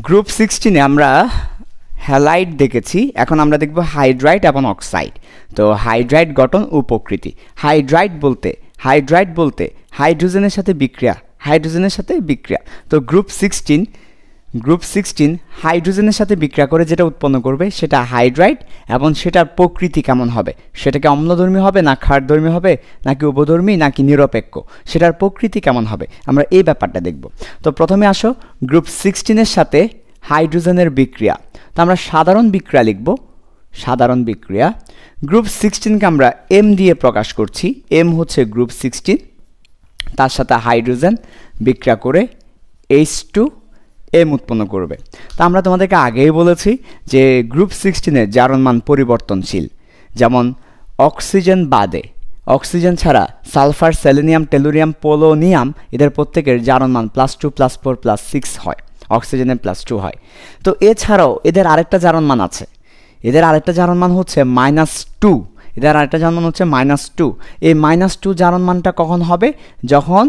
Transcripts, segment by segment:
Group সিক্সটিনে আমরা halide দেখেছি। এখন আমরা দেখব হাইড্রাইট এবং অক্সাইড। তো হাইড্রাইট গঠন উপকৃতি। হাইড্রাইট বলতে হাইড্রাইট বলতে হাইড্রোজেনের সাথে বিক্রিয়া, হাইড্রোজেনের সাথে বিক্রিয়া। তো গ্রুপ সিক্সটিন গ্রুপ সিক্সটিন হাইড্রোজেনের সাথে বিক্রিয়া করে যেটা উৎপন্ন করবে, সেটা হাইড্রাইট এবং সেটার প্রকৃতি কেমন হবে? সেটাকে অম্লধর্মী হবে, না ক্ষারধর্মী হবে, নাকি উপধর্মী, নাকি নিরপেক্ষ? সেটার প্রকৃতি কেমন হবে? আমরা এই ব্যাপারটা দেখব। তো প্রথমে আসো, গ্রুপ সিক্সটিনের সাথে হাইড্রোজেনের বিক্রিয়া। তো আমরা সাধারণ বিক্রিয়া লিখব। সাধারণ বিক্রিয়া। গ্রুপ সিক্সটিনকে আমরা এম দিয়ে প্রকাশ করছি। এম হচ্ছে গ্রুপ সিক্সটিন। তার সাথে হাইড্রোজেন বিক্রিয়া করে এইচ টু এম উৎপন্ন করবে। তা আমরা তোমাদেরকে আগেই বলেছি যে গ্রুপ সিক্সটিনের জারণ মান পরিবর্তনশীল। যেমন অক্সিজেন বাদে। অক্সিজেন ছাড়া সালফার সেলেনিয়াম টেলুরিয়াম পোলোনিয়াম এদের প্রত্যেকের জারণ মান plus two plus four plus six হয়। অক্সিজেনের প্লাস টু হয়। তো এছাড়াও এদের আরেকটা জারণ মান আছে। এদের আরেকটা জারণ মান হচ্ছে মাইনাস টু এদের আরেকটা জার্মান হচ্ছে মাইনাস টু এই মাইনাস টু জার্মানটা কখন হবে? যখন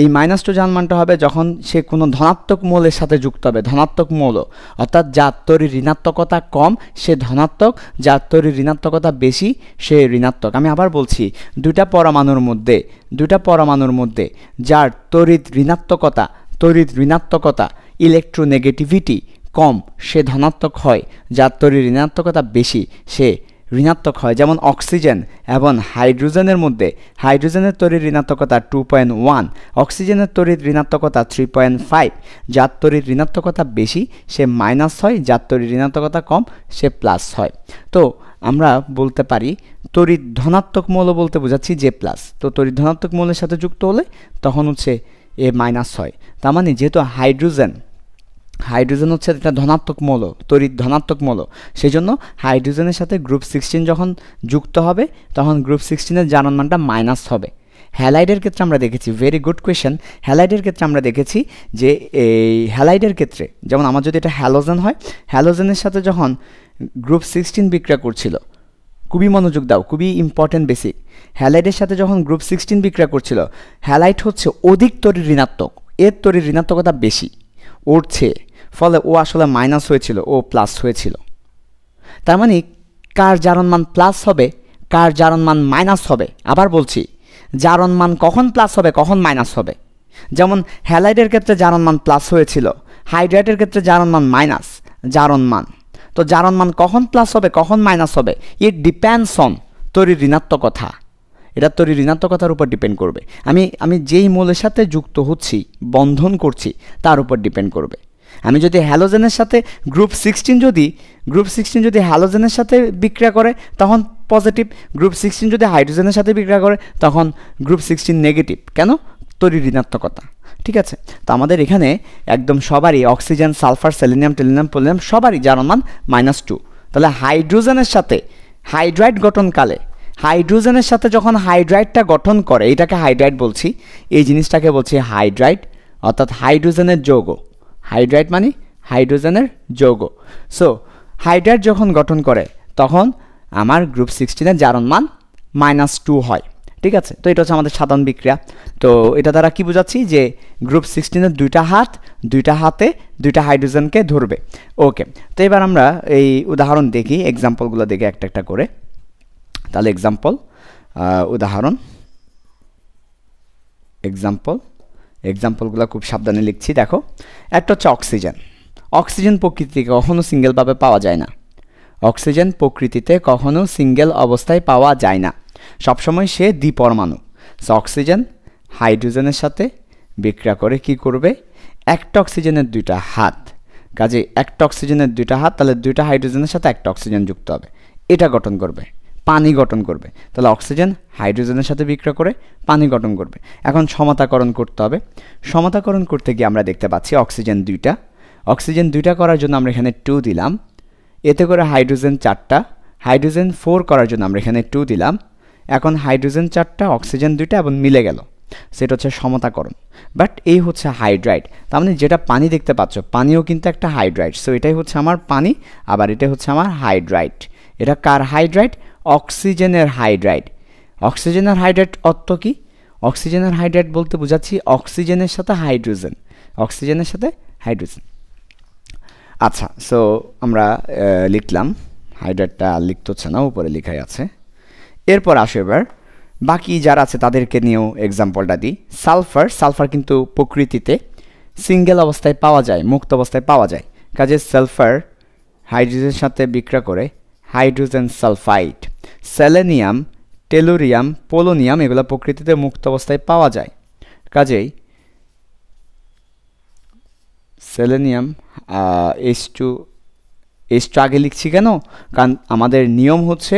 এই মাইনাস টু জার্মানটা হবে, যখন সে কোনো ধনাত্মক মৌলের সাথে যুক্ত হবে, ধনাত্মক মৌল। অর্থাৎ যার তৈরির ঋণাত্মকতা কম, সে ধনাত্মক, যার তৈরির ঋণাত্মকতা বেশি, সে ঋণাত্মক। আমি আবার বলছি দুটা পরমাণুর মধ্যে দুটা পরমাণুর মধ্যে যার তড়িৎ ঋণাত্মকতা তড়িৎ ঋণাত্মকতা ইলেকট্রোনেগেটিভিটি কম, সে ধনাত্মক হয়। যার তৈরির ঋণাত্মকতা বেশি, সে ঋণাত্মক হয়, যেমন অক্সিজেন এবং হাইড্রোজেনের মধ্যে। হাইড্রোজেনের তৈরির ঋণাত্মকতা টু পয়েন্ট ওয়ান অক্সিজেনের তৈরির ঋণাত্মকতা থ্রি পয়েন্ট ফাইভ যার তৈরির ঋণাত্মকতা বেশি, সে মাইনাস হয়, যার তৈরির ঋণাত্মকতা কম, সে প্লাস হয়। তো, আমরা বলতে পারি, তড়িৎ ধনাত্মক মৌল বলতে বোঝাচ্ছি যে প্লাস তো, তড়িৎ ধনাত্মক মৌলের সাথে যুক্ত হলে তখন হচ্ছে এ মাইনাস হয়। তার মানে যেহেতু হাইড্রোজেন হাইড্রোজেন হচ্ছে একটা ধনাত্মক মৌল, তড়িৎ ধনাত্মক মৌল। সেই জন্য হাইড্রোজেনের সাথে গ্রুপ সিক্সটিন যখন যুক্ত হবে, তখন গ্রুপ সিক্সটিনের জারণ মানটা মাইনাস হবে। হ্যালাইডের ক্ষেত্রে আমরা দেখেছি ভেরি গুড কোয়েশ্চেন হ্যালাইডের ক্ষেত্রে আমরা দেখেছি যে এই হ্যালাইডের ক্ষেত্রে, যেমন আমার যদি এটা হ্যালোজেন হয়, হ্যালোজেনের সাথে যখন গ্রুপ সিক্সটিন বিক্রিয়া করছিল, খুবই মনোযোগ দাও, খুবই ইম্পর্টেন্ট বেসিক হ্যালাইডের সাথে যখন গ্রুপ সিক্সটিন বিক্রিয়া করছিল হ্যালাইট হচ্ছে অধিক তরির ঋণাত্মক, এর তরির ঋণাত্মকতা বেশি, উঠছে। ফলে ও আসলে মাইনাস হয়েছিল, ও প্লাস হয়েছিল। তার মানে কার জারণ মান প্লাস হবে, কার জারণ মান মাইনাস হবে? আবার বলছি, জারণ মান কখন প্লাস হবে, কখন মাইনাস হবে? যেমন হ্যালাইডের ক্ষেত্রে জারণ মান প্লাস হয়েছিল হাইড্রাইটের ক্ষেত্রে জারণ মান মাইনাস জারণ মান। তো জারণ মান কখন প্লাস হবে, কখন মাইনাস হবে? ইট ডিপেন্ডস অন তৈরির ঋণাত্মকতা। এটা তৈরির ঋণাত্মকতার উপর ডিপেন্ড করবে। আমি আমি যেই মূলের সাথে যুক্ত হচ্ছি, বন্ধন করছি, তার উপর ডিপেন্ড করবে। আমি যদি হ্যালোজেনের সাথে গ্রুপ সিক্সটিন যদি গ্রুপ সিক্সটিন যদি হ্যালোজেনের সাথে বিক্রিয়া করে, তখন পজিটিভ গ্রুপ সিক্সটিন যদি হাইড্রোজেনের সাথে বিক্রিয়া করে, তখন গ্রুপ সিক্সটিন নেগেটিভ কেন? তৈরি ঋণাত্মকতা। ঠিক আছে? তো আমাদের এখানে একদম সবারই oxygen sulphur selenium tellurium polonium সবারই যার মান মাইনাস টু তাহলে হাইড্রোজেনের সাথে হাইড্রাইট গঠনকালে হাইড্রোজেনের সাথে যখন হাইড্রাইটটা গঠন করে, এটাকে হাইড্রাইট বলছি, এই জিনিসটাকে বলছি হাইড্রাইট অর্থাৎ হাইড্রোজেনের যৌগ। হাইড্রাইট মানে হাইড্রোজেনের যৌগ। সো হাইড্রাইট যখন গঠন করে, তখন আমার গ্রুপ সিক্সটিনের জারণ মান মাইনাস টু হয়। ঠিক আছে? তো এটা হচ্ছে আমাদের সাধারণ বিক্রিয়া। তো এটা দ্বারা কি বোঝাচ্ছি যে গ্রুপ সিক্সটিনের দুইটা হাত, দুইটা হাতে, দুইটা হাইড্রোজেনকে ধরবে। ওকে তো এবার আমরা এই উদাহরণ দেখি এক্সাম্পলগুলো দেখি একটা একটা করে। তাহলে এক্সাম্পল উদাহরণ এক্সাম্পল এক্সাম্পলগুলো খুব সাবধানে লিখছি, দেখো। একটা হচ্ছে অক্সিজেন। অক্সিজেন প্রকৃতিতে কখনো সিঙ্গেলভাবে পাওয়া যায় না। অক্সিজেন প্রকৃতিতে কখনও সিঙ্গেল অবস্থায় পাওয়া যায় না। সবসময় সে দ্বিপরমাণু। সো, অক্সিজেন হাইড্রোজেনের সাথে বিক্রিয়া করে কি করবে? একটা অক্সিজেনের দুইটা হাত। কাজে একটা অক্সিজেনের দুইটা হাত, তাহলে দুইটা হাইড্রোজেনের সাথে একটা অক্সিজেন যুক্ত হবে। এটা গঠন করবে। পানি গঠন করবে। তাহলে অক্সিজেন হাইড্রোজেনের সাথে বিক্রিয়া করে পানি গঠন করবে। এখন সমতাকরণ করতে হবে। সমতাকরণ করতে গিয়ে আমরা দেখতে পাচ্ছি অক্সিজেন দুইটা। অক্সিজেন দুইটা করার জন্য আমরা এখানে টু দিলাম। এতে করে হাইড্রোজেন চারটা, হাইড্রোজেন ফোর করার জন্য আমরা এখানে টু দিলাম। এখন হাইড্রোজেন চারটা, অক্সিজেন দুইটা এবং মিলে গেল। সেটা হচ্ছে সমতাকরণ। বাট এই হচ্ছে হাইড্রাইট তার মানে যেটা পানি দেখতে পাচ্ছ, পানিও কিন্তু একটা হাইড্রাইট সো এটাই হচ্ছে আমার পানি, আবার এটা হচ্ছে আমার হাইড্রাইট এটা কার হাইড্রাইট অক্সিজেনের হাইড্রাইট অক্সিজেনের হাইড্রাইট অর্থ কি? অক্সিজেনের হাইড্রাইট বলতে বোঝাচ্ছি অক্সিজেনের সাথে হাইড্রোজেন। অক্সিজেনের সাথে হাইড্রোজেন। আচ্ছা সো আমরা লিখলাম। হাইড্রাইটটা লিখতে হচ্ছে না, উপরে লেখাই আছে। এরপর আসো এবার। বাকি যারা আছে তাদেরকে নিয়েও এক্সাম্পলটা দিই। সালফার সালফার কিন্তু প্রকৃতিতে সিঙ্গেল অবস্থায় পাওয়া যায়, মুক্ত অবস্থায় পাওয়া যায়। কাজে সালফার হাইড্রোজেনের সাথে বিক্রিয়া করে hydrogen sulphide. Selenium, tellurium, polonium এগুলো প্রকৃতিতে মুক্ত অবস্থায় পাওয়া যায়। কাজেই selenium H two H two আগে লিখছি কেন? কারণ আমাদের নিয়ম হচ্ছে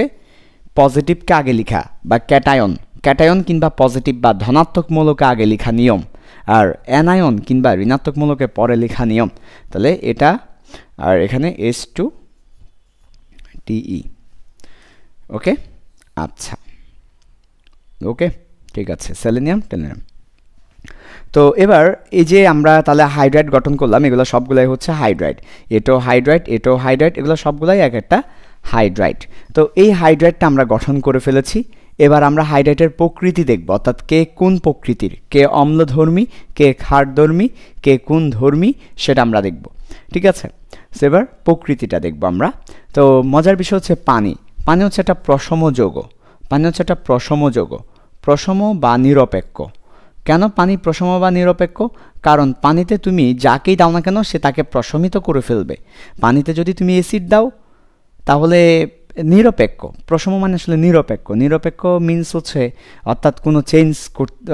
পজিটিভকে আগে লিখা বা ক্যাটায়ন ক্যাটায়ন কিংবা পজিটিভ বা ধনাত্মক মূলকে আগে লেখা নিয়ম আর অ্যানায়ন কিংবা ঋণাত্মক মূলকে পরে লেখা নিয়ম। তাহলে এটা, আর এখানে এস টু টিই ওকে আচ্ছা। ওকে ঠিক আছে। সেলেনিয়াম টেলেনিয়াম তো এবার এই যে আমরা তাহলে হাইড্রাইট গঠন করলাম, এগুলো সবগুলাই হচ্ছে হাইড্রাইট এটো হাইড্রাইট এটো হাইড্রাইট এগুলো সবগুলাই এক একটা হাইড্রাইট তো এই হাইড্রাইটটা আমরা গঠন করে ফেলেছি। এবার আমরা হাইড্রাইটের প্রকৃতি দেখব, অর্থাৎ কে কোন প্রকৃতির? কে অম্লধর্মী, কে ক্ষারধর্মী, কে কোন ধর্মী, সেটা আমরা দেখব। ঠিক আছে? সো এবার প্রকৃতিটা দেখব আমরা। তো মজার বিষয় হচ্ছে পানি। পানি হচ্ছে একটা প্রসম যৌগ। পানি হচ্ছে একটা প্রসম যৌগ। প্রসম বা নিরপেক্ষ। কেন পানি প্রসম বা নিরপেক্ষ? কারণ পানিতে তুমি যাকেই দাও না কেন, সে তাকে প্রশমিত করে ফেলবে। পানিতে যদি তুমি অ্যাসিড দাও, তাহলে নিরপেক্ষ। প্রসম মানে আসলে নিরপেক্ষ। নিরপেক্ষ মিনস হচ্ছে, অর্থাৎ কোনো চেঞ্জ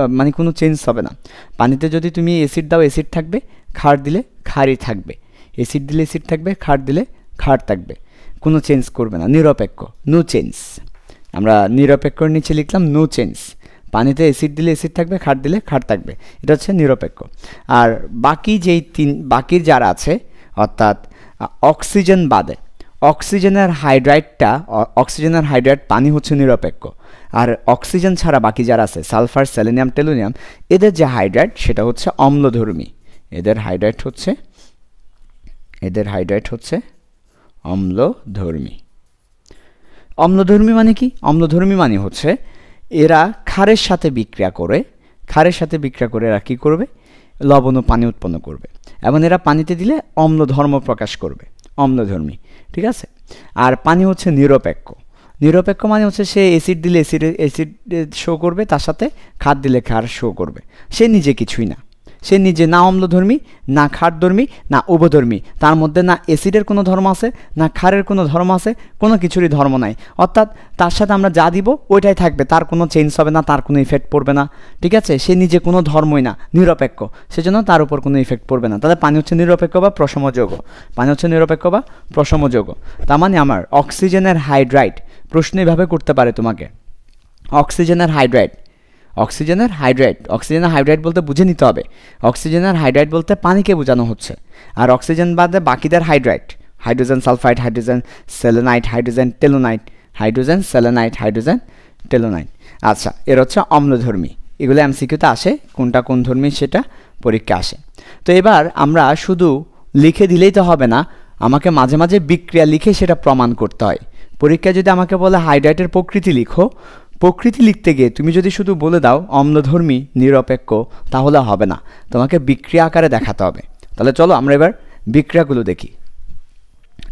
মানে কোনো চেঞ্জ হবে না। পানিতে যদি তুমি অ্যাসিড দাও অ্যাসিড থাকবে খার দিলে খারই থাকবে। অ্যাসিড দিলে অ্যাসিড থাকবে খার দিলে খার থাকবে। কোনো চেঞ্জ করবে না, নিরপেক্ষ নো চেঞ্জ আমরা নিরপেক্ষর নিচে লিখলাম নো চেঞ্জ পানিতে অ্যাসিড দিলে অ্যাসিড থাকবে খাট দিলে খাট থাকবে। এটা হচ্ছে নিরপেক্ষ। আর বাকি যেই তিন বাকির যারা আছে, অর্থাৎ অক্সিজেন বাদে অক্সিজেনের হাইড্রাইটটা অক্সিজেনের হাইড্রাইট পানি হচ্ছে নিরপেক্ষ। আর অক্সিজেন ছাড়া বাকি যারা আছে সালফার সেলেনিয়াম টেলোনিয়াম এদের যে হাইড্রাইট সেটা হচ্ছে অম্লধর্মী। এদের হাইড্রাইট হচ্ছে, এদের হাইড্রাইট হচ্ছে অম্লধর্মী। অম্লধর্মী মানে কি? অম্লধর্মী মানে হচ্ছে এরা ক্ষারের সাথে বিক্রিয়া করে, ক্ষারের সাথে বিক্রিয়া করে এরা কী করবে? লবণ ও পানি উৎপন্ন করবে। এবং এরা পানিতে দিলে অম্ল ধর্ম প্রকাশ করবে। অম্লধর্মী, ঠিক আছে? আর পানি হচ্ছে নিরপেক্ষ। নিরপেক্ষ মানে হচ্ছে সে অ্যাসিড দিলে অ্যাসিড অ্যাসিড শো করবে, তার সাথে খাদ দিলে খার শো করবে। সে নিজে কিছুই না। সে নিজে না অম্লধর্মী, না খারধর্মী না উভধর্মী তার মধ্যে না অ্যাসিডের কোনো ধর্ম আছে, না খারের কোনো ধর্ম আছে, কোনো কিছুরই ধর্ম নাই। অর্থাৎ তার সাথে আমরা যা দিব, ওইটাই থাকবে। তার কোনো চেঞ্জ হবে না, তার কোনো ইফেক্ট পড়বে না। ঠিক আছে? সে নিজে কোনো ধর্মই না, নিরপেক্ষ। সেজন্য তার উপর কোনো ইফেক্ট পড়বে না। তাহলে পানি হচ্ছে নিরপেক্ষ বা প্রসমযোগ পানি হচ্ছে নিরপেক্ষ বা প্রসমযোগ তার মানে আমার অক্সিজেনের হাইড্রাইট প্রশ্ন এভাবে করতে পারে তোমাকে। অক্সিজেনের হাইড্রাইট অক্সিজেনের হাইড্রাইট অক্সিজেনের হাইড্রাইট বলতে বুঝে নিতে হবে। অক্সিজেনের হাইড্রাইট বলতে পানিকে বোঝানো হচ্ছে। আর অক্সিজেন বাদে বাকিদের hydride hydrogen sulphide, hydrogen selenide, hydrogen telluride, hydrogen selenide, hydrogen telluride. আচ্ছা এর হচ্ছে অম্লধর্মী। এগুলো এমসিকিউতে আসে, কোনটা কোন ধর্মী সেটা পরীক্ষা আসে। তো এবার আমরা শুধু লিখে দিলেই তো হবে না, আমাকে মাঝে মাঝে বিক্রিয়া লিখে সেটা প্রমাণ করতে হয়। পরীক্ষায় যদি আমাকে বলে হাইড্রাইটের প্রকৃতি লিখো প্রকৃতি লিখতে গিয়ে তুমি যদি শুধু বলে দাও অম্লধর্মী, নিরপেক্ষ, তাহলে হবে না। তোমাকে বিক্রিয়া আকারে দেখাতে হবে। তাহলে চলো আমরা এবার বিক্রিয়াগুলো দেখি।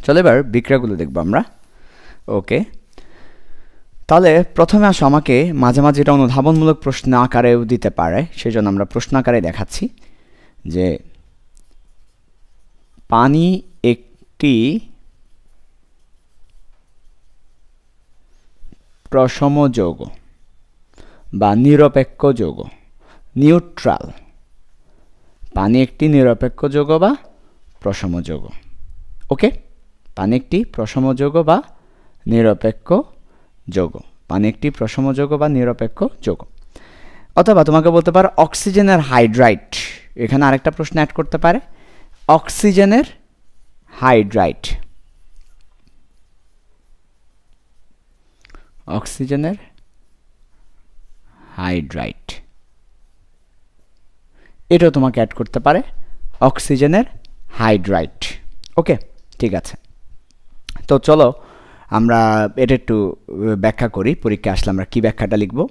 চলো এবার বিক্রিয়াগুলো দেখব আমরা। ওকে। তাহলে প্রথমে আসো আমাকে মাঝে মাঝে এটা অনুধাবনমূলক প্রশ্ন আকারেও দিতে পারে সেই জন্য আমরা প্রশ্ন আকারে দেখাচ্ছি যে পানি একটি প্রসম যৌগ বা নিরপেক্ষ যৌগ নিউট্রাল পানি একটি নিরপেক্ষ যৌগ বা প্রসম যৌগ। ওকে পানি একটি প্রসম যৌগ বা নিরপেক্ষ যৌগ। পানি একটি প্রসম যৌগ বা নিরপেক্ষ যৌগ। অথবা তোমাকে বলতে পারো অক্সিজেনের হাইড্রাইট। এখানে আরেকটা প্রশ্ন অ্যাড করতে পারে। অক্সিজেনের হাইড্রাইট। অক্সিজেনের হাইড্রাইট। এটাও তোমাকে অ্যাড করতে পারে অক্সিজেনের হাইড্রাইট। ওকে, ঠিক আছে। তো চলো, আমরা এটা একটু ব্যাখ্যা করি। পরীক্ষা আসলে আমরা কী ব্যাখ্যাটা লিখব?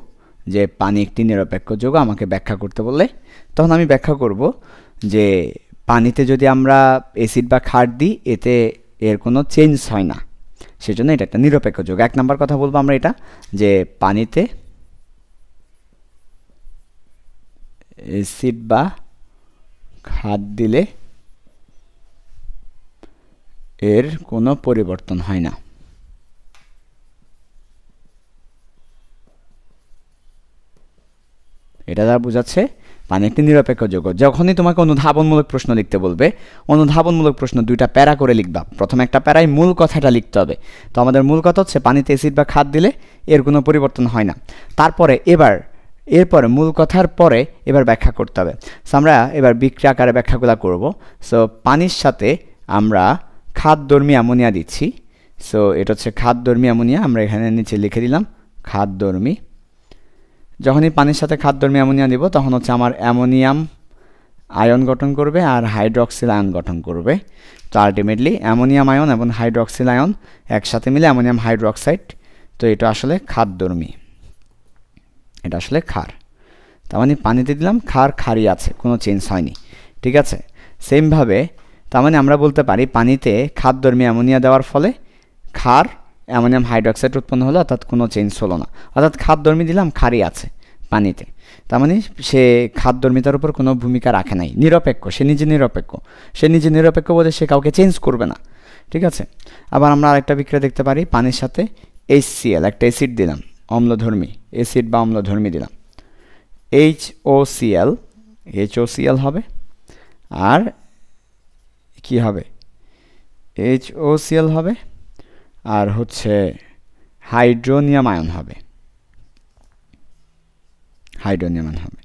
যে পানি একটি নিরপেক্ষ যোগ, আমাকে ব্যাখ্যা করতে বললে। তখন আমি ব্যাখ্যা করব যে পানিতে যদি আমরা অ্যাসিড বা খার দিই, এতে এর কোনো চেঞ্জ হয় না। সেজন্য এটা একটা নিরপেক্ষ যোগ। এক নম্বর কথা বলব আমরা এটা, যে পানিতে অ্যাসিড বা খাদ দিলে এর কোনো পরিবর্তন হয় না। এটা দ্বারা বোঝাচ্ছে পানি একটি নিরপেক্ষ যৌগ যখনই তোমাকে অনুধাবনমূলক প্রশ্ন লিখতে বলবে, অনুধাবনমূলক প্রশ্ন দুইটা প্যারা করে লিখবা। প্রথমে একটা প্যারায় মূল কথাটা লিখতে হবে। তো আমাদের মূল কথা হচ্ছে পানিতে অ্যাসিড বা খাদ দিলে এর কোনো পরিবর্তন হয় না। তারপরে এবার, এরপরে মূল কথার পরে এবার ব্যাখ্যা করতে হবে। সো আমরা এবার বিক্রিয়া আকারে ব্যাখ্যাগুলো করব। সো পানির সাথে আমরা খাদ্যর্মী অ্যামোনিয়া দিচ্ছি। সো এটা হচ্ছে খাদ্যর্মী অ্যামোনিয়া। আমরা এখানে নিচে লিখে দিলাম খাদ্যর্মী যখনই পানির সাথে খাদ্যর্মী অ্যামোনিয়া দিব, তখন হচ্ছে আমার অ্যামোনিয়াম আয়ন গঠন করবে আর হাইড্রক্সিল আয়ন গঠন করবে। তো আলটিমেটলি অ্যামোনিয়াম আয়ন এবং হাইড্রক্সিল আয়ন একসাথে মিলে অ্যামোনিয়াম হাইড্রক্সাইড। তো এটা আসলে খাদ্যর্মী এটা আসলে খার তার মানে পানিতে দিলাম খার খারই আছে, কোনো চেঞ্জ হয়নি। ঠিক আছে? সেমভাবে তার মানে আমরা বলতে পারি পানিতে খাদ্যর্মী অ্যামোনিয়া দেওয়ার ফলে খার অ্যামোনিয়াম হাইড্রক্সাইড উৎপন্ন হলো, অর্থাৎ কোনো চেঞ্জ হলো না। অর্থাৎ খাদ্যর্মী দিলাম খারি আছে পানিতে। তার মানে সে খাদ্যর্মিতার উপর কোনো ভূমিকা রাখে নাই। নিরপেক্ষ, সে নিজে নিরপেক্ষ। সে নিজে নিরপেক্ষ বলে সে কাউকে চেঞ্জ করবে না। ঠিক আছে? আবার আমরা আরেকটা বিক্রিয়া দেখতে পারি, পানির সাথে এইচ সিএল একটা অ্যাসিড দিলাম, অম্লধর্মী। অ্যাসিড বা অম্লধর্মী দিলাম। এইচ ও সিএল এইচ ও সিএল হবে। আর কি হবে? এইচ ও সিএল হবে? আর হচ্ছে হাইড্রোনিয়াম আয়ন হবে। হাইড্রোনিয়াম আয়ন হবে।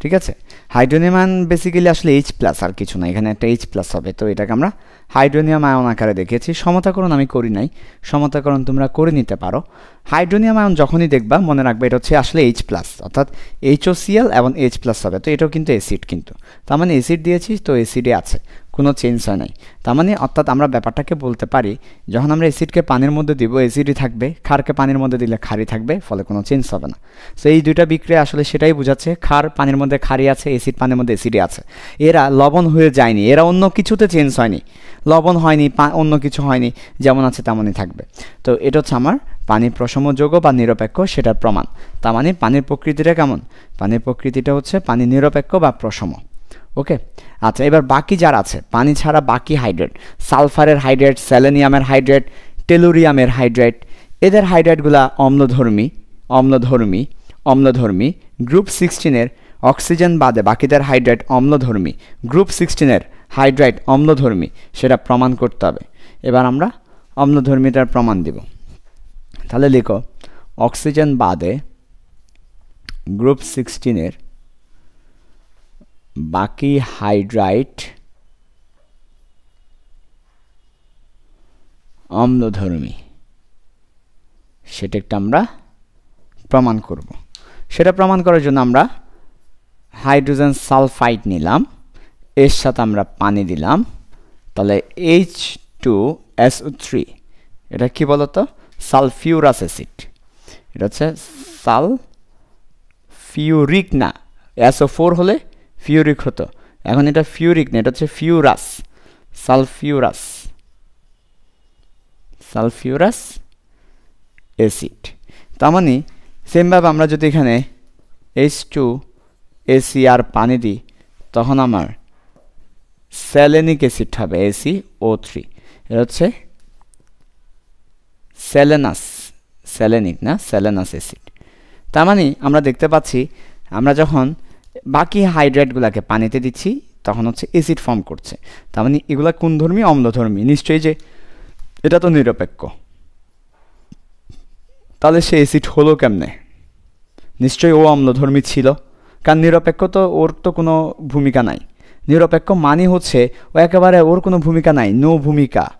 ঠিক আছে? হাইড্রোনিয়াম আয়ন বেসিক্যালি আসলে এইচ প্লাস আর কিছু না, এখানে একটা এইচ প্লাস হবে। তো এটাকে আমরা হাইড্রোনিয়াম আয়ন আকারে দেখেছি। সমতাকরণ আমি করি নাই। সমতাকরণ তোমরা করে নিতে পারো। হাইড্রোনিয়াম আয়ন যখনই দেখবা, মনে রাখবে এটা হচ্ছে আসলে এইচ প্লাস অর্থাৎ এইচওসিএল এবং এইচ প্লাস হবে। তো এটাও কিন্তু অ্যাসিড কিন্তু। তার মানে অ্যাসিড দিয়েছি, তো অ্যাসিডে আছে। কোনো চেঞ্জ হয় নাই। তার মানে অর্থাৎ আমরা ব্যাপারটাকে বলতে পারি, যখন আমরা অ্যাসিডকে পানির মধ্যে দিব অ্যাসিডই থাকবে খারকে পানির মধ্যে দিলে খারি থাকবে, ফলে কোনো চেঞ্জ হবে না। সো এই দুইটা বিক্রিয়া আসলে সেটাই বোঝাচ্ছে খার পানির মধ্যে খারি আছে অ্যাসিড পানির মধ্যে অ্যাসিডই আছে। এরা লবণ হয়ে যায়নি, এরা অন্য কিছুতে চেঞ্জ হয়নি। লবণ হয়নি অন্য কিছু হয়নি, যেমন আছে তেমনই থাকবে। তো এটা হচ্ছে আমার পানির প্রসম যোগ্য বা নিরপেক্ষ, সেটার প্রমাণ। তার মানে পানির প্রকৃতিটা কেমন? পানির প্রকৃতিটা হচ্ছে পানি নিরপেক্ষ বা প্রসম। ওকে আচ্ছা এবার বাকি যারা আছে, পানি ছাড়া বাকি হাইড্রেট সালফারের হাইড্রেট স্যালেনিয়ামের হাইড্রেট টেলুরিয়ামের হাইড্রেট এদের হাইড্রেটগুলা অম্লধর্মী অম্লধর্মী অম্লধর্মী গ্রুপ সিক্সটিনের অক্সিজেন বাদে বাকিদের হাইড্রেট অম্লধর্মী গ্রুপ সিক্সটিনের হাইড্রাইট অম্লধর্মী, সেটা প্রমাণ করতে হবে। এবার আমরা অম্লধর্মীটার প্রমাণ দিব। তাহলে লিখো অক্সিজেন বাদে গ্রুপ সিক্সটিনের বাকি হাইড্রাইট অম্লধর্মী, সেটা একটা আমরা প্রমাণ করব। সেটা প্রমাণ করার জন্য আমরা হাইড্রোজেন সালফাইড নিলাম, এর সাথে আমরা পানি দিলাম। তাহলে এইচ টু এস থ্রি এটা কি বলতো? Sulphurous acid. এটা হচ্ছে সাল ফিউরিক না এসও ফোর হলে ফিউরিক হতো। এখন এটা ফিউরিক না এটা হচ্ছে ফিউরাস সালফিউরাস সালফিউরাস অ্যাসিড তার মানে সেমভাবে আমরা যদি এখানে এইচ টু এসি আর পানি দিই, তখন আমার স্যালেনিক অ্যাসিড হবে এসি ও থ্রি এটা হচ্ছে স্যালেনাস স্যালেনিক না স্যালেনাস অ্যাসিড তার মানে আমরা দেখতে পাচ্ছি, আমরা যখন বাকি হাইড্রেটগুলোকে পানিতে দিচ্ছি, তখন হচ্ছে অ্যাসিড ফর্ম করছে। তার মানে এগুলো কোন ধর্মী অম্লধর্মী নিশ্চয়ই যে এটা তো নিরপেক্ষ। তাহলে সে অ্যাসিড হলো কেমনে? নিশ্চয়ই ও অম্লধর্মী ছিল। কারণ নিরপেক্ষ তো ওর তো কোনো ভূমিকা নাই। নিরপেক্ষ মানে হচ্ছে ও একেবারে ওর কোনো ভূমিকা নাই, নো ভূমিকা।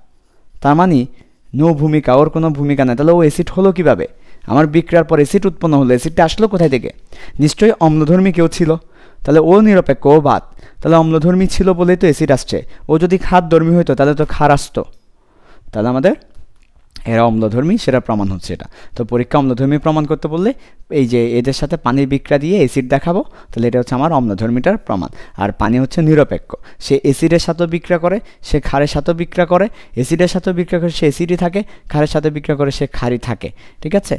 তার মানে নো ভূমিকা, ওর কোনো ভূমিকা নাই। তাহলে ও অ্যাসিড হলো কীভাবে? আমার বিক্রিয়ার পর অ্যাসিড উৎপন্ন হলো অ্যাসিডটা আসলো কোথায় থেকে? নিশ্চয়ই অম্লধর্মী কেউ ছিল। তাহলে ও নিরপেক্ষ, ও বাদ। তাহলে অম্লধর্মী ছিল বলেই তো অ্যাসিড আসছে। ও যদি খাদ ধর্মী হইতো, তাহলে তো খার আসতো। তাহলে আমাদের এরা অম্লধর্মী সেটা প্রমাণ হচ্ছে এটা। তো পরীক্ষা অম্লধর্মী প্রমাণ করতে বললে এই যে এদের সাথে পানির বিক্রিয়া দিয়ে অ্যাসিড দেখাবো, তাহলে এটা হচ্ছে আমার অম্লধর্মীটার প্রমাণ। আর পানি হচ্ছে নিরপেক্ষ। সে অ্যাসিডের সাথেও বিক্রিয়া করে, সে খারের সাথেও বিক্রিয়া করে অ্যাসিডের সাথেও বিক্রিয়া করে সে অ্যাসিডই থাকে খারের সাথে বিক্রিয়া করে সে ক্ষারই থাকে। ঠিক আছে?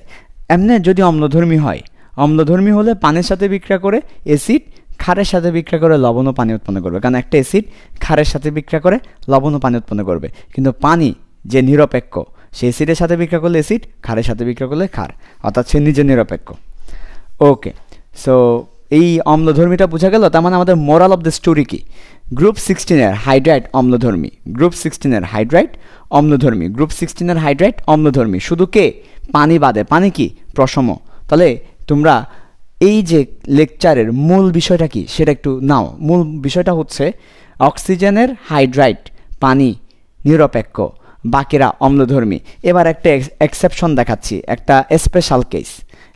এমনি যদি অম্লধর্মী হয়, অম্লধর্মী হলে পানির সাথে বিক্রিয়া করে অ্যাসিড খারের সাথে বিক্রিয়া করে লবণ ও পানি উৎপন্ন করবে। কারণ একটা অ্যাসিড খারের সাথে বিক্রিয়া করে লবণ ও পানি উৎপন্ন করবে। কিন্তু পানি যে নিরপেক্ষ সে অ্যাসিডের সাথে বিক্রিয়া করলে অ্যাসিড খারের সাথে বিক্রিয়া করলে ক্ষার অর্থাৎ সে নিজের নিরপেক্ষ। ওকে সো এই অম্লধর্মীটা বোঝা গেল, তার মানে আমাদের মোরাল অফ দ্য স্টোরি কি? গ্রুপ সিক্সটিনের হাইড্রাইট অম্লধর্মী। গ্রুপ সিক্সটিনের হাইড্রাইট অম্লধর্মী। গ্রুপ সিক্সটিনের হাইড্রাইট অম্লধর্মী। শুধু কে? পানি বাদে। পানি কি? প্রসম তাহলে তোমরা এই যে লেকচারের মূল বিষয়টা কি, সেটা একটু নাও। মূল বিষয়টা হচ্ছে অক্সিজেনের হাইড্রাইট পানি নিরপেক্ষ। বাকিরা অম্লধর্মী। এবার একটা এক্সেপশন দেখাচ্ছি, একটা স্পেশাল কেস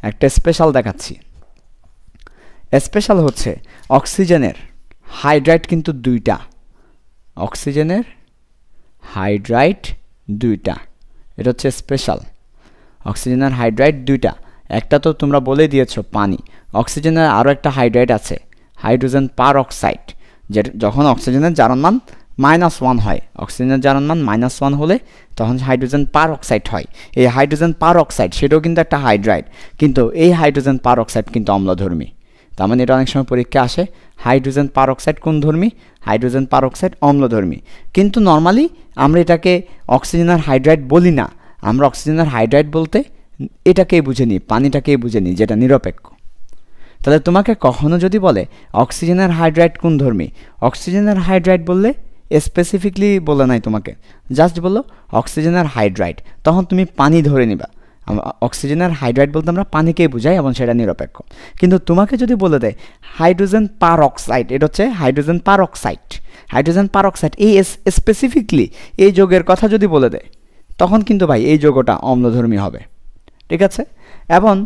একটা স্পেশাল দেখাচ্ছি। স্পেশাল হচ্ছে অক্সিজেনের হাইড্রাইট কিন্তু দুইটা। অক্সিজেনের হাইড্রাইট দুইটা। এটা হচ্ছে স্পেশাল অক্সিজেনের হাইড্রাইট দুইটা। একটা তো তোমরা বলে দিয়েছ পানি। অক্সিজেনের আরও একটা হাইড্রাইট আছে, হাইড্রোজেন পার অক্সাইড যে যখন অক্সিজেনের জারণ মান মাইনাস ওয়ান হয়। অক্সিজেনের জারণ মান মাইনাস ওয়ান হলে তখন হাইড্রোজেন পার অক্সাইড হয়। এই হাইড্রোজেন পার অক্সাইড সেটাও কিন্তু একটা হাইড্রাইড। কিন্তু এই হাইড্রোজেন পার অক্সাইড কিন্তু অম্লধর্মী। তার মানে এটা অনেক সময় পরীক্ষা আসে, হাইড্রোজেন পার অক্সাইড কোন ধর্মী? হাইড্রোজেন পার অক্সাইড অম্লধর্মী। কিন্তু নর্মালি আমরা এটাকে অক্সিজেনের হাইড্রাইড বলি না। আমরা অক্সিজেনের হাইড্রাইড বলতে এটাকেই বুঝে নিই, পানিটাকেই বুঝে নিই, যেটা নিরপেক্ষ। তাহলে তোমাকে কখনো যদি বলে অক্সিজেনের হাইড্রাইড কোন ধর্মী? অক্সিজেনের হাইড্রাইড বললে স্পেসিফিকলি বলে নাই তোমাকে। জাস্ট বলল অক্সিজেনের হাইড্রাইট তখন তুমি পানি ধরে নিবা। অক্সিজেনের হাইড্রাইট বলতে আমরা পানিকেই বুঝাই এবং সেটা নিরপেক্ষ। কিন্তু তোমাকে যদি বলে দেয় হাইড্রোজেন পার অক্সাইড এটা হচ্ছে hydrogen peroxide hydrogen peroxide এই স্পেসিফিকলি এই যোগের কথা যদি বলে দেয়, তখন কিন্তু ভাই এই যোগটা অম্লধর্মী হবে। ঠিক আছে? এবং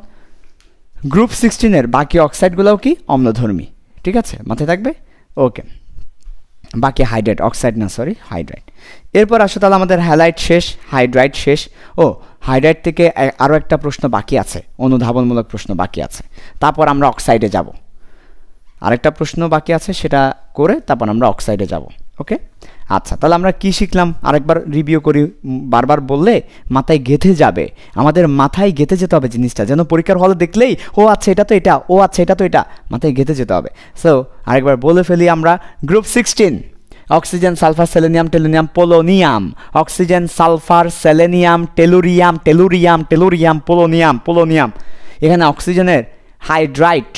গ্রুপ সিক্সটিনের বাকি অক্সাইডগুলোও কি? অম্লধর্মী। ঠিক আছে? মাথায় থাকবে? ওকে বাকি হাইড্রাইট, অক্সাইড না সরি হাইড্রাইট। এরপর আসো তাহলে আমাদের হ্যালাইট শেষ, হাইড্রাইট শেষ। ও, হাইড্রাইট থেকে আরও একটা প্রশ্ন বাকি আছে, অনুধাবনমূলক প্রশ্ন বাকি আছে। তারপর আমরা অক্সাইডে যাব। আরেকটা প্রশ্ন বাকি আছে, সেটা করে তারপর আমরা অক্সাইডে যাব ওকে আচ্ছা তাহলে আমরা কি শিখলাম? আরেকবার রিভিউ করি বারবার বললে মাথায় গেঁথে যাবে। আমাদের মাথায় গেঁথে যেতে হবে জিনিসটা, যেন পরীক্ষার হলে দেখলেই, ও আচ্ছা এটা তো এটা, ও আচ্ছা এটা তো এটা, মাথায় গেঁথে যেতে হবে। সো আরেকবার বলে ফেলি আমরা group sixteen oxygen sulphur selenium tellurium polonium oxygen sulphur selenium tellurium tellurium tellurium polonium polonium এখানে অক্সিজেনের হাইড্রাইট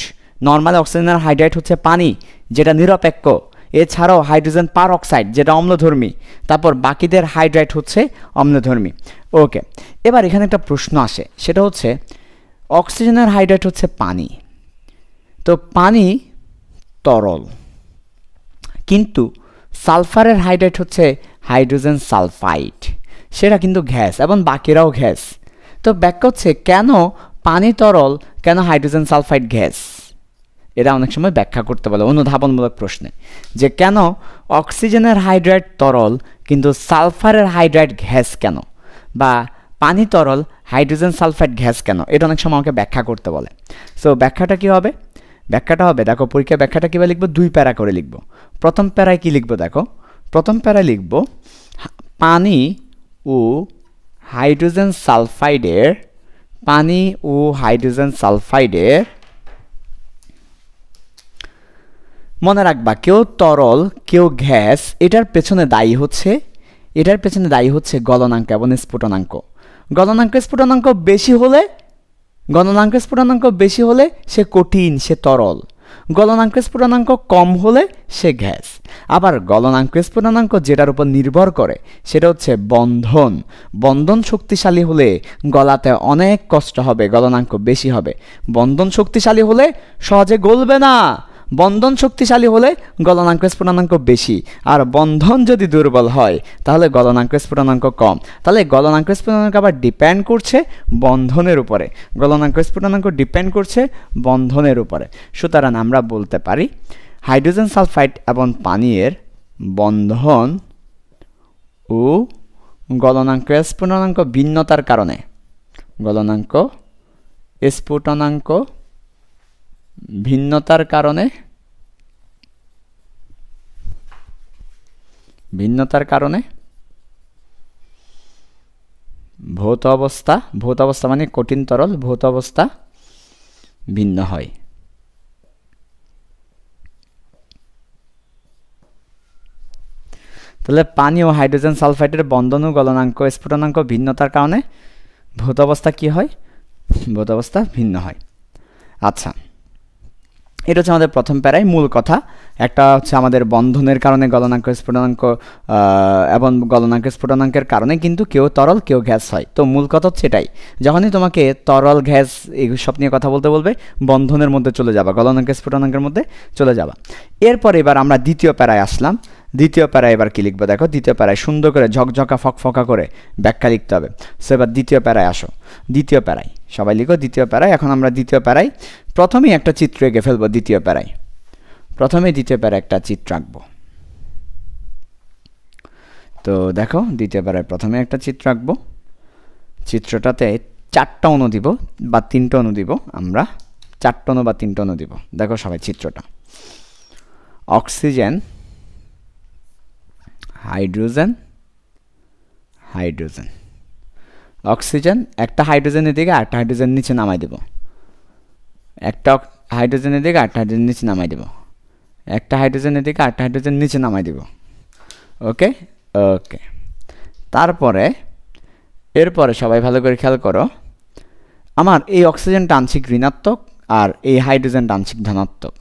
নর্মাল অক্সিজেনের হাইড্রাইট হচ্ছে পানি, যেটা নিরপেক্ষ। এছাড়াও হাইড্রোজেন পার অক্সাইড যেটা অম্লধর্মী। তারপর বাকিদের হাইড্রাইট হচ্ছে অম্লধর্মী। ওকে, এবার এখানে একটা প্রশ্ন আসে। সেটা হচ্ছে, অক্সিজেনের হাইড্রাইট হচ্ছে পানি। তো পানি তরল, কিন্তু সালফারের হাইড্রাইট হচ্ছে হাইড্রোজেন সালফাইড। সেটা কিন্তু গ্যাস এবং বাকিরাও গ্যাস। তো ব্যাখ্যা হচ্ছে, কেন পানি তরল, কেন হাইড্রোজেন সালফাইড গ্যাস? এরা অনেক সময় ব্যাখ্যা করতে বলে অনুধাবনমূলক প্রশ্নে। যে কেন অক্সিজেনের হাইড্রাইট তরল কিন্তু সালফারের হাইড্রাইট গ্যাস কেন? বা পানি তরল হাইড্রোজেন সালফাইড গ্যাস কেন? এটা অনেক সময় আমাকে ব্যাখ্যা করতে বলে। সো ব্যাখ্যাটা কী হবে? ব্যাখ্যাটা হবে, দেখো পরীক্ষা ব্যাখ্যাটা কীভাবে লিখব? দুই প্যারা করে লিখব। প্রথম প্যারায় কী লিখব, দেখো? প্রথম প্যারায় লিখব পানি ও হাইড্রোজেন সালফাইডের, পানি ও হাইড্রোজেন সালফাইডের মনে রাখবা, কেউ তরল, কেউ গ্যাস, এটার পেছনে দায়ী হচ্ছে, এটার পেছনে দায়ী হচ্ছে গলনাঙ্ক এবং স্ফুটনাঙ্ক। গলনাঙ্ক, স্ফুটনাঙ্ক বেশি হলে, গলনাঙ্ক, স্ফুটনাঙ্ক বেশি হলে সে কঠিন, সে তরল। গলনাঙ্ক, স্ফুটনাঙ্ক কম হলে সে গ্যাস। আবার গলনাঙ্ক, স্ফুটনাঙ্ক যেটার উপর নির্ভর করে, সেটা হচ্ছে বন্ধন। বন্ধন শক্তিশালী হলে গলাতে অনেক কষ্ট হবে, গলনাঙ্ক বেশি হবে। বন্ধন শক্তিশালী হলে সহজে গলবে না। বন্ধন শক্তিশালী হলে গলনাঙ্ক স্ফুটনাঙ্ক বেশি। আর বন্ধন যদি দুর্বল হয়, তাহলে গলনাঙ্ক স্ফুটনাঙ্ক কম। তাহলে গলনাঙ্ক স্ফুটনাঙ্ক আবার ডিপেন্ড করছে বন্ধনের উপরে। গলনাঙ্ক স্ফুটনাঙ্ক ডিপেন্ড করছে বন্ধনের উপরে। সুতরাং আমরা বলতে পারি, হাইড্রোজেন সালফাইড এবং পানীয়ের বন্ধন ও গলনাঙ্ক স্ফুটনাঙ্ক ভিন্নতার কারণে। গলনাঙ্ক, স্ফুটনাঙ্ক ভিন্নতার কারণে ভিন্নতার কারণে ভৌত অবস্থা ভৌত অবস্থা মানে কঠিন তরল, ভৌত অবস্থা ভিন্ন হয়। তাহলে পানি ও হাইড্রোজেন সালফাইডের বন্ধন ও গলনাঙ্ক, স্ফুটনাঙ্ক ভিন্নতার কারণে ভৌত অবস্থা কী হয়? ভৌত অবস্থা ভিন্ন হয়। আচ্ছা। এটা হচ্ছে আমাদের প্রথম প্যারাই মূল কথা। একটা হচ্ছে আমাদের বন্ধনের কারণে গলনাঙ্ক, স্ফুটনাঙ্ক এবং গলনাঙ্ক, স্ফুটনাঙ্কের কারণে কিন্তু কেউ তরল, কেউ গ্যাস হয়। তো মূল কথা হচ্ছে এটাই। যখনই তোমাকে তরল, গ্যাস সব নিয়ে কথা বলতে বলবে, বন্ধনের মধ্যে চলে যাবা, গলনাঙ্ক, স্ফুটনাঙ্কের মধ্যে চলে যাবা। এরপর এবার আমরা দ্বিতীয় প্যারায় আসলাম। দ্বিতীয় প্যারায় এবার কী লিখব দেখো? দ্বিতীয় প্যারায় সুন্দর করে ঝকঝকা, ফকফকা করে ব্যাখ্যা লিখতে হবে। সো এবার দ্বিতীয় প্যারায় আসো। দ্বিতীয় প্যারায়। সবাই লিখো, দ্বিতীয় প্যারায়। এখন আমরা দ্বিতীয় প্যারায়। প্রথমেই একটা চিত্র এঁকে ফেলব দ্বিতীয় প্যারায়। প্রথমে দ্বিতীয় প্যারা একটা চিত্র আঁকবো। তো দেখো, দ্বিতীয় প্যারায় প্রথমে একটা চিত্র আঁকবো। চিত্রটাতে চারটা অণু দিব বা তিনটা অনু দিব আমরা। চারটা অনু বা তিনটা অনু দিব। দেখো সবাই চিত্রটা। Oxygen, hydrogen hydrogen. অক্সিজেন, একটা হাইড্রোজেনের দিকে আটটা হাইড্রোজেন নিচে নামাই দেব। একটা হাইড্রোজেনের দিকে আটটা হাইড্রোজেন নিচে নামাই দেব। একটা হাইড্রোজেনের দিকে আটটা হাইড্রোজেন নিচে নামাই দেব। ওকে? ওকে। তারপরে, এরপরে সবাই ভালো করে খেয়াল করো, আমার এই অক্সিজেনটা আংশিক ঋণাত্মক আর এই হাইড্রোজেনটা আংশিক ধনাত্মক।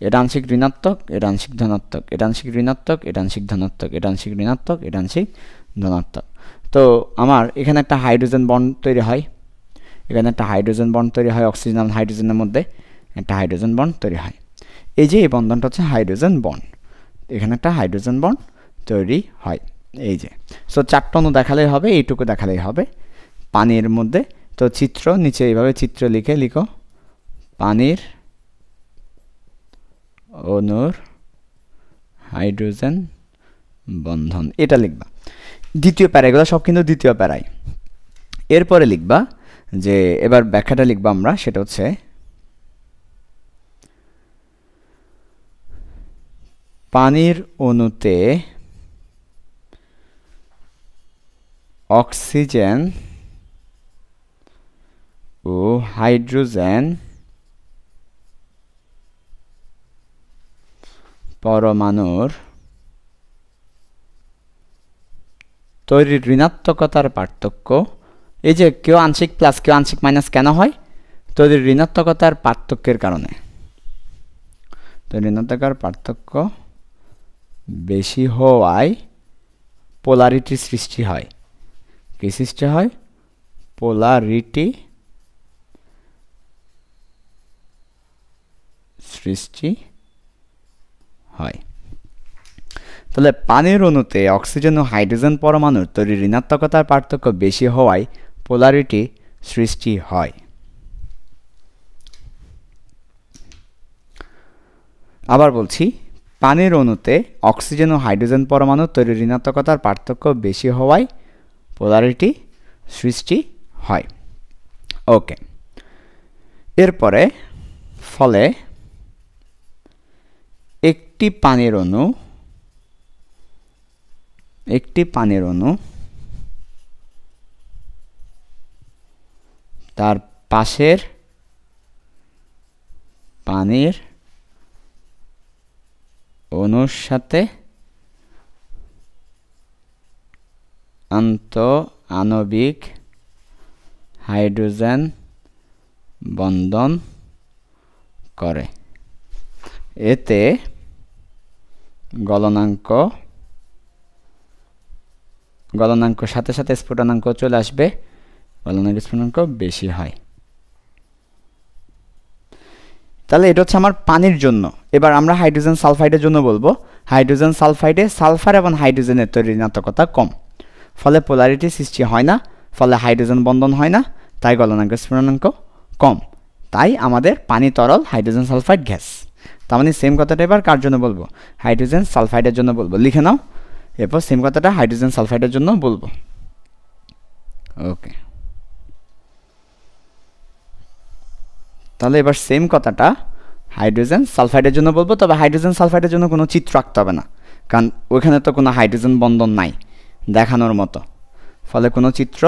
এটা আংশিক ঋণাত্মক এটা আংশিক ধনাত্মক এটা আংশিক ঋণাত্মক এটা আংশিক ধনাত্মক এটা আংশিক ঋণাত্মক এটা আংশিক ধনাত্মক। তো আমার এখানে একটা হাইড্রোজেন বন্ড তৈরি হয়। এখানে একটা হাইড্রোজেন বন্ড তৈরি হয়, অক্সিজেন আর হাইড্রোজেনের মধ্যে একটা হাইড্রোজেন বন্ড তৈরি হয়। এই যে এই বন্ধনটা হচ্ছে হাইড্রোজেন বন্ড। এখানে একটা হাইড্রোজেন বন্ড তৈরি হয়। এই যে সো চারটনও দেখালেই হবে, এইটুকু দেখালেই হবে। পানির মধ্যে, তো চিত্র, নিচে এইভাবে চিত্র লিখে লিখো। পানির অনুর হাইড্রোজেন বন্ধন, এটা লিখবা। দ্বিতীয় প্যারা, এগুলো সব কিন্তু দ্বিতীয় প্যারায় এরপরে লিখবা যে, এবার ব্যাখ্যাটা লিখবা আমরা, সেটা হচ্ছে পানির অণুতে অক্সিজেন ও হাইড্রোজেন পরমাণুর তৈরির ঋণাত্মকতার পার্থক্য। এই যে কেউ আংশিক প্লাস কেউ আংশিক মাইনাস কেন হয়? তৈরির ঋণাত্মকতার পার্থক্যের কারণে। তো ঋণাত্মকার পার্থক্য বেশি হওয়ায় পোলারিটি সৃষ্টি হয়। কি সৃষ্টি হয়? পোলারিটি সৃষ্টি হয়। তাহলে পানির অণুতে অক্সিজেন ও হাইড্রোজেন পরমাণুর তৈরি ঋণাত্মকতার পার্থক্য বেশি হওয়ায় পোলারিটি সৃষ্টি হয়। আবার বলছি, পানির অণুতে অক্সিজেন ও হাইড্রোজেন পরমাণুর তৈরি ঋণাত্মকতার পার্থক্য বেশি হওয়ায় পোলারিটি সৃষ্টি হয়। ওকে। এরপরে ফলে একটি পানির অণু একটি পানির অণু। তার পাশের পানির অণুর সাথে আন্ত আণবিক হাইড্রোজেন বন্ধন করে। এতে গলনাঙ্ক গলনাঙ্ক, সাথে সাথে স্ফুটনাঙ্ক চলে আসবে। গলনাঙ্ক, স্ফুটনাঙ্ক বেশি হয়। তাহলে এটা হচ্ছে আমার পানির জন্য। এবার আমরা হাইড্রোজেন সালফাইডের জন্য বলব। হাইড্রোজেন সালফাইডে সালফার এবং হাইড্রোজেনের তৈরি ঋণাত্মকতা কম। ফলে পোলারিটি সৃষ্টি হয় না, ফলে হাইড্রোজেন বন্ধন হয় না, তাই গলনাঙ্ক, স্ফুটনাঙ্ক কম। তাই আমাদের পানি তরল, হাইড্রোজেন সালফাইড গ্যাস। তার মানে সেম কথাটা এবার কার জন্য বলব? হাইড্রোজেন সালফাইডের জন্য বলব। লিখে নাও। এরপর সেম কথাটা হাইড্রোজেন সালফাইডের জন্য বলব। ওকে তাহলে এবার সেম কথাটা হাইড্রোজেন সালফাইডের জন্য বলব, তবে হাইড্রোজেন সালফাইডের জন্য কোনো চিত্র আঁকতে হবে না, কারণ ওইখানে তো কোনো হাইড্রোজেন বন্ধন নাই দেখানোর মতো। ফলে কোনো চিত্র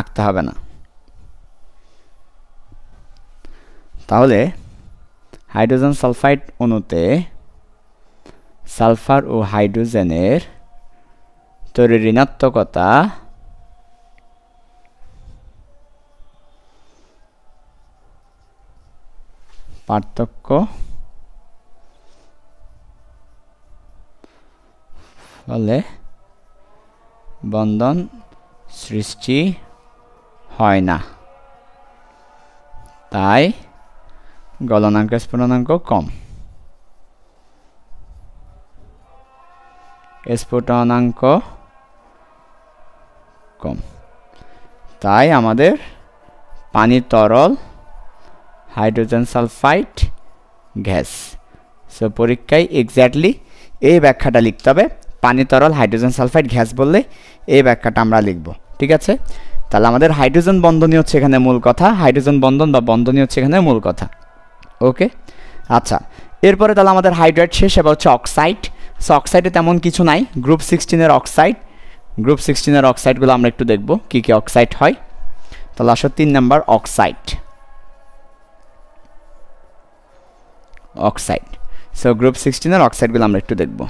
আঁকতে হবে না। তাহলে হাইড্রোজেন সালফাইড অণুতে সালফার ও হাইড্রোজেনের তৈরি ঋণাত্মকতা পার্থক্য ফলে বন্ধন সৃষ্টি হয় না তাই গলনাঙ্ক স্ফুটনাঙ্ক কম স্ফুটনাঙ্ক কম তাই আমাদের পানির তরল হাইড্রোজেন সালফাইড গ্যাস সো পরীক্ষায় এক্স্যাক্টলি এই ব্যাখ্যাটা লিখতে হবে। পানি তরল হাইড্রোজেন সালফাইড গ্যাস বললে এই ব্যাখ্যাটা আমরা লিখব। ঠিক আছে? তাহলে আমাদের হাইড্রোজেন বন্ধনী হচ্ছে এখানে মূল কথা। হাইড্রোজেন বন্ধন বা বন্ধনী হচ্ছে এখানে মূল কথা। ওকে আচ্ছা এরপরে তাহলে আমাদের হাইড্রাইড শেষ, এবার হচ্ছে অক্সাইড সো অক্সাইডে তেমন কিছু নাই। গ্রুপ সিক্সটিনের অক্সাইড গ্রুপ সিক্সটিনের অক্সাইডগুলো আমরা একটু দেখব কী কী অক্সাইড হয়। তাহলে আসো তিন number oxide. Oxide. So group সিক্সটিনের অক্সাইডগুলো আমরা একটু দেখব।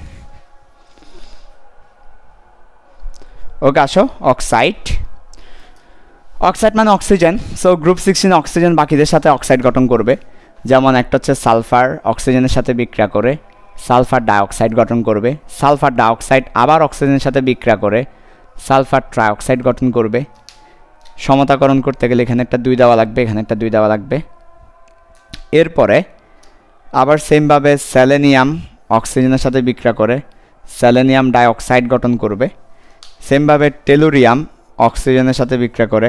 ওকে, আসো, অক্সাইড। অক্সাইড মানে oxygen. So group sixteen oxygen বাকিদের সাথে অক্সাইড গঠন করবে। যেমন একটা হচ্ছে সালফার, অক্সিজেনের সাথে বিক্রিয়া করে। সালফার ডাইঅক্সাইড গঠন করবে। সালফার ডাইঅক্সাইড আবার অক্সিজেনের সাথে বিক্রিয়া করে। সালফার ট্রাইঅক্সাইড গঠন করবে। সমতাকরণ করতে গেলে এখানে একটা দুই দেওয়া লাগবে, এখানে একটা দুই দেওয়া লাগবে। এরপরে আবার সেমভাবে স্যালেনিয়াম অক্সিজেনের সাথে বিক্রিয়া করে স্যালেনিয়াম ডাইঅক্সাইড গঠন করবে। সেমভাবে টেলোরিয়াম অক্সিজেনের সাথে বিক্রিয়া করে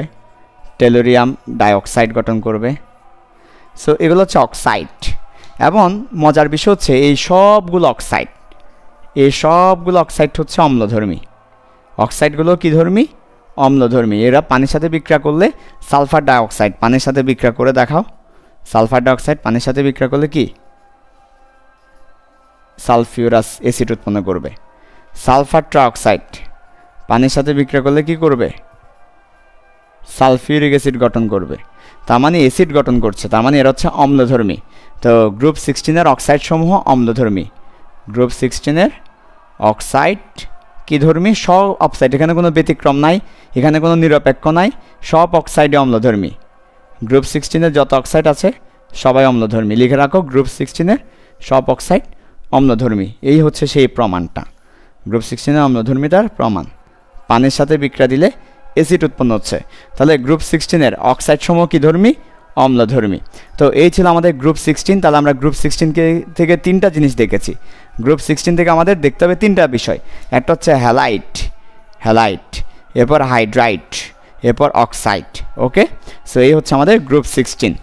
টেলুরিয়াম ডাইঅক্সাইড গঠন করবে। সো এগুলো হচ্ছে অক্সাইড এবং মজার বিষয় হচ্ছে এই সবগুলো অক্সাইড এই সবগুলো অক্সাইড হচ্ছে অম্লধর্মী। অক্সাইডগুলো কী ধর্মী? অম্লধর্মী এরা পানির সাথে বিক্রিয়া করলে সালফার ডাইঅক্সাইড। পানির সাথে বিক্রিয়া করে দেখাও। সালফার ডাইঅক্সাইড পানির সাথে বিক্রিয়া করলে কি? সালফিউরাস অ্যাসিড উৎপন্ন করবে। সালফার ট্রাঅক্সাইড পানির সাথে বিক্রিয়া করলে কি করবে? সালফিউরিক অ্যাসিড গঠন করবে। তার মানে অ্যাসিড গঠন করছে। তার মানে এরা হচ্ছে অম্লধর্মী তো গ্রুপ সিক্সটিনের অক্সাইড সমূহ অম্লধর্মী গ্রুপ সিক্সটিনের অক্সাইড কি ধর্মী? সব অক্সাইড এখানে কোনো ব্যতিক্রম নাই, এখানে কোনো নিরপেক্ষ নাই, সব অক্সাইডে অম্লধর্মী। গ্রুপ সিক্সটিনের যত অক্সাইড আছে, সবাই অম্লধর্মী। লিখে রাখো গ্রুপ সিক্সটিনের সব অক্সাইড অম্লধর্মী। এই হচ্ছে সেই প্রমাণটা। গ্রুপ সিক্সটিনের অম্লধর্মিতার প্রমাণ। পানির সাথে বিক্রিয়া দিলে অ্যাসিড উৎপন্ন হচ্ছে। তাহলে গ্রুপ সিক্সটিনের অক্সাইড সমূহ কী ধর্মী? অম্লধর্মী। তো এই ছিল আমাদের গ্রুপ সিক্সটিন তাহলে আমরা গ্রুপ সিক্সটিনকে থেকে তিনটা জিনিস দেখেছি। গ্রুপ সিক্সটিন থেকে আমাদের দেখতে হবে তিনটা বিষয়। একটা হচ্ছে হ্যালাইট হ্যালাইট এরপর হাইড্রাইট এরপর অক্সাইড ওকে সো এই হচ্ছে আমাদের গ্রুপ সিক্সটিন